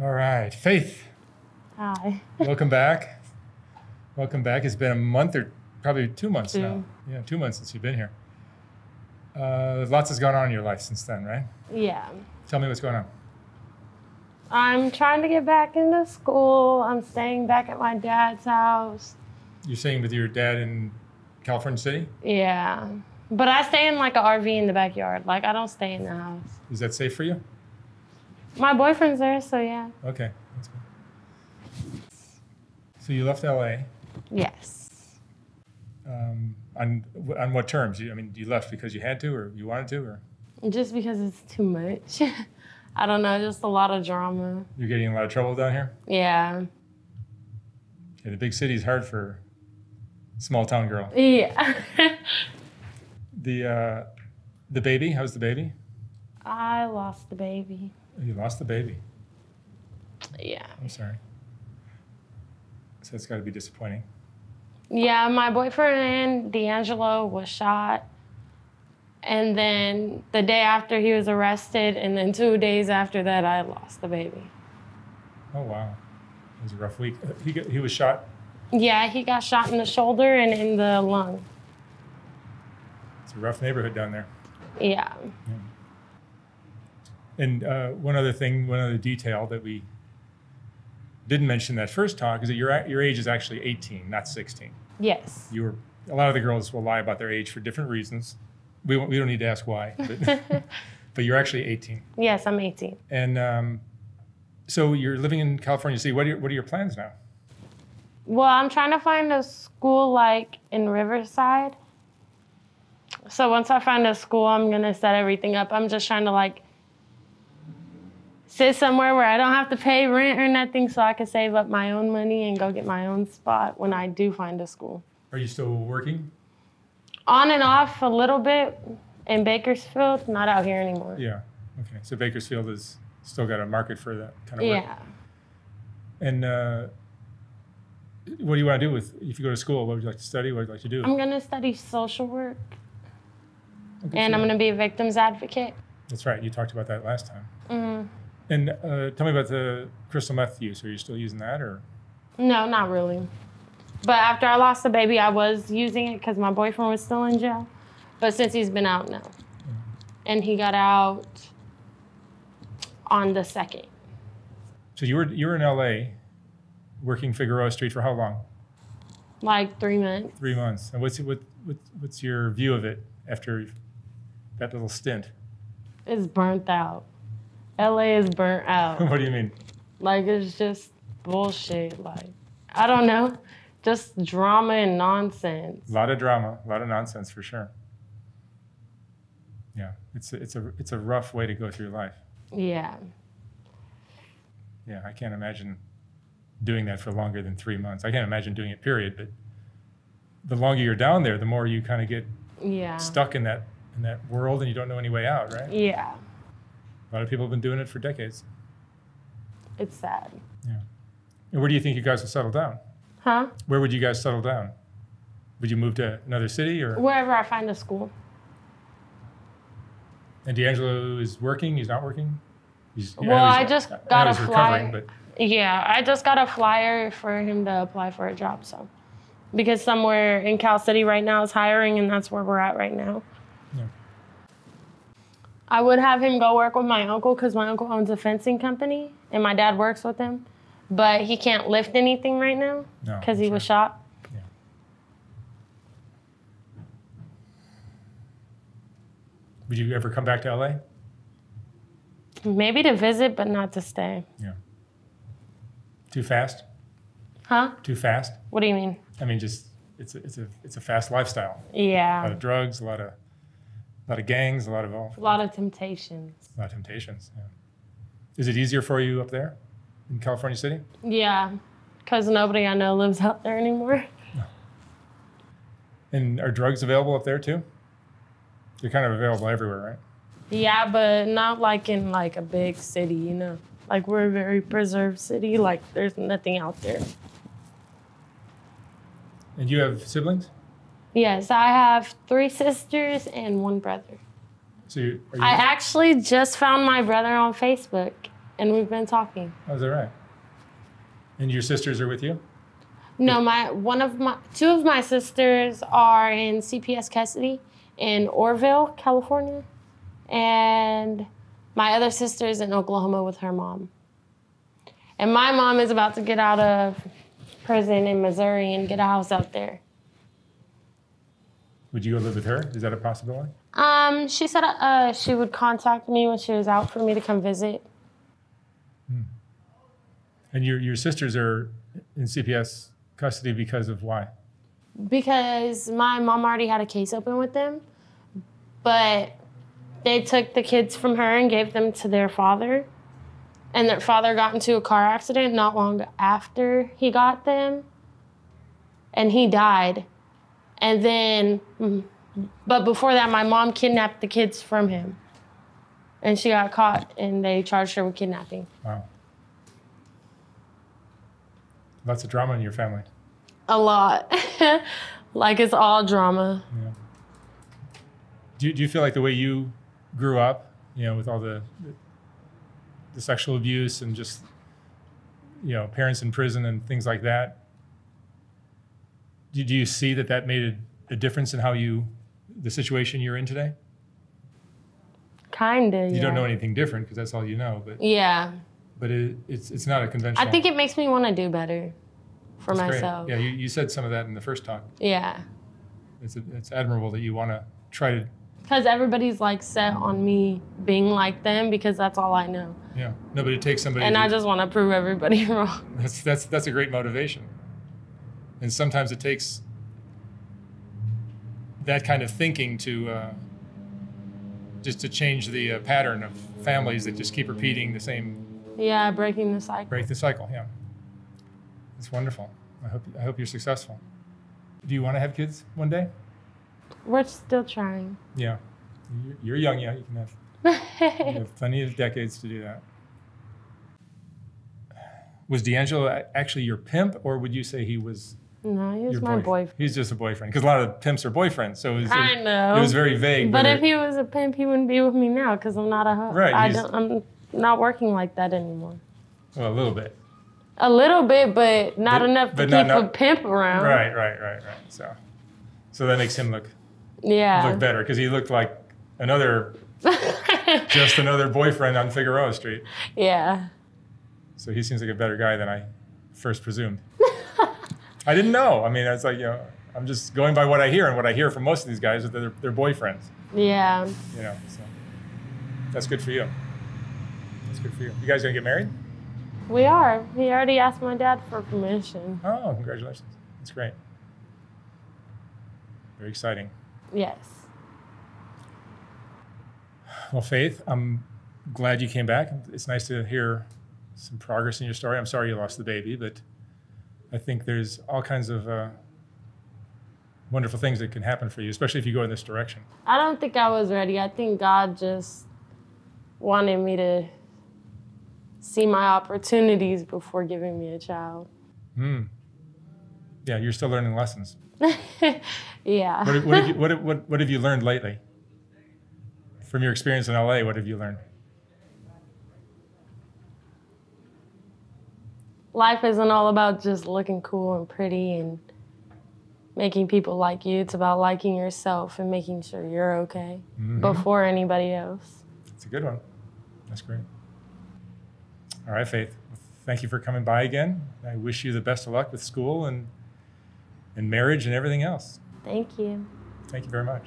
All right, Faith, Hi. welcome back. Welcome back. It's been a month or probably two months now. Yeah, two months since you've been here. Uh, lots has gone on in your life since then, right? Yeah. Tell me what's going on. I'm trying to get back into school. I'm staying back at my dad's house. You're staying with your dad in California City. Yeah. But I stay in like an RV in the backyard. Like I don't stay in the house. Is that safe for you? My boyfriend's there, so yeah. Okay, that's good. So you left LA. Yes. Um, on on what terms? You, I mean, you left because you had to, or you wanted to, or Just because it's too much. I don't know, just a lot of drama. you're getting a lot of trouble down here. Yeah. Yeah, the big city is hard for a small town girl. Yeah. The uh, the baby. How's the baby? I lost the baby. You lost the baby. Yeah. I'm sorry. So it's got to be disappointing. Yeah, my boyfriend D'Angelo was shot. And then the day after he was arrested, and then two days after that, I lost the baby. Oh wow, it was a rough week. Uh, He got, he was shot. Yeah, he got shot in the shoulder and in the lung. It's a rough neighborhood down there. Yeah. And uh, one other thing, one other detail that we didn't mention that first talk is that your your age is actually 18, not 16. Yes. You were a lot of the girls will lie about their age for different reasons. We we don't need to ask why, but, but you're actually 18. Yes, I'm 18. And um, so you're living in California City. What are your, what are your plans now? Well, I'm trying to find a school like in Riverside. So once I find a school, I'm gonna set everything up. I'm just trying to like sit somewhere where I don't have to pay rent or nothing, so I can save up my own money and go get my own spot when I do find a school. Are you still working? On and off a little bit in Bakersfield, not out here anymore. Yeah. Okay. So Bakersfield has still got a market for that kind of work. Yeah. And uh, what do you want to do with if you go to school? What would you like to study? What would you like to do? I'm gonna study social work Okay, and so- I'm gonna be a victim's advocate. That's right. You talked about that last time. hmm And uh, tell me about the crystal meth use. Are you still using that, or No, not really. But after I lost the baby, I was using it because my boyfriend was still in jail. But since he's been out now, and he got out on the second, so you were you were in L.A. working Figueroa Street for how long? like three months. Three months. And what's what, what what's your view of it after that little stint? It's burnt out. LA is burnt out. what do you mean? like it's just bullshit. Like I don't know, just drama and nonsense. A lot of drama, a lot of nonsense for sure. Yeah, it's a, it's a it's a rough way to go through life. Yeah. Yeah, I can't imagine doing that for longer than three months. I can't imagine doing it, period. But the longer you're down there, the more you kind of get Yeah. stuck in that in that world, and you don't know any way out, right? Yeah. A lot of people have been doing it for decades. It's sad. And where do you think you guys will settle down? Huh? Where would you guys settle down? Would you move to another city, or Wherever I find a school. and D'Angelo is working? He's not working. He's, know Well, he's- I just know got a flyer. Yeah, I just got a flyer for him to apply for a job. So, because somewhere in Cal City right now is hiring, and that's where we're at right now. Yeah. I would have him go work with my uncle because my uncle owns a fencing company, and my dad works with him, but he can't lift anything right now no, because he sure. was shot. Would you ever come back to LA? Maybe to visit, but not to stay. Yeah. Too fast? Huh? Too fast? What do you mean? I mean, just it's a, it's a it's a fast lifestyle. Yeah. A lot of drugs, a lot of a lot of gangs, a lot of all, a lot of temptations. a lot of temptations. Yeah. Is it easier for you up there in California City? Yeah, because nobody I know lives out there anymore. And are drugs available up there too? They're kind of available everywhere, right? Yeah, but not like in like a big city, you know. Like we're a very preserved city. Like there's nothing out there. And you have siblings? Yes, I have three sisters and one brother. So you, are you I actually just found my brother on Facebook. and we've been talking. Oh, is that right? And your sisters are with you? No, my one of my two of my sisters are in CPS custody in Oroville, California, and my other sister is in Oklahoma with her mom. And my mom is about to get out of prison in Missouri and get a house out there. Would you go live with her? Is that a possibility? Um, she said uh, she would contact me when she was out for me to come visit. And your your sisters are in CPS custody because of why? because my mom already had a case open with them, but they took the kids from her and gave them to their father. And their father got into a car accident not long after he got them, and he died. And then, mm, but before that, my mom kidnapped the kids from him. And she got caught, and they charged her with kidnapping. Wow. Lots of drama in your family. A lot. like it's all drama. Yeah. Do you, do you feel like the way you grew up, you know, with all the the sexual abuse and just you know parents in prison and things like that? Do, do you see that that made a, a difference in how you the situation you're in today? Kinda. You yeah. don't know anything different because that's all you know, but Yeah. but it, it's it's not a conventional. I think it makes me want to do better for That's great. myself. Yeah, you, you said some of that in the first talk. Yeah. It's it's admirable that you want to try to Because everybody's like set on me being like them because that's all I know. yeah. No, but it takes somebody. And I just want to prove everybody wrong. That's that's that's a great motivation. And sometimes it takes that kind of thinking to uh, just to change the uh, pattern of families that just keep repeating the same Yeah, breaking the cycle. break the cycle. Yeah, it's wonderful. I hope I hope you're successful. Do you want to have kids one day? We're still trying. Yeah, You're- you're young. Yeah, you can have you have plenty of decades to do that. Was D'Angelo actually your pimp, or would you say he was no, he was my boyf- boyfriend. He's just a boyfriend because a lot of pimps are boyfriends. So it was, I it, know. it was very vague. But whether- if he was a pimp, he wouldn't be with me now because I'm not a hoe. Right, I don't, I'm not working like that anymore. well, a little bit. A little bit, but not But- enough to but keep not- a pimp around. Right, right, right, right. So, so that makes him look Yeah. look better because he looked like another just another boyfriend on Figueroa Street. yeah. So he seems like a better guy than I first presumed. I didn't know. I mean, it's like you know, I'm just going by what I hear, and what I hear from most of these guys is that they're, they're boyfriends. Yeah. You know, so that's good for you. That's good for you. You guys gonna get married? We are. He already asked my dad for permission. Oh, congratulations. That's great. Very exciting. Yes. Well, Faith, I'm glad you came back. It's nice to hear some progress in your story. I'm sorry you lost the baby, but I think there's all kinds of uh, wonderful things that can happen for you, especially if you go in this direction. I don't think I was ready. I think God just wanted me to see my opportunities before giving me a child. Hmm. Yeah, you're still learning lessons. yeah. What, what, have you, what, what, what have you learned lately? From your experience in LA, what have you learned? Life isn't all about just looking cool and pretty and making people like you. It's about liking yourself and making sure you're okay Mhm. before anybody else. It's a good one. That's great. All right, Faith. Thank you for coming by again. I wish you the best of luck with school and and marriage and everything else. Thank you. Thank you very much.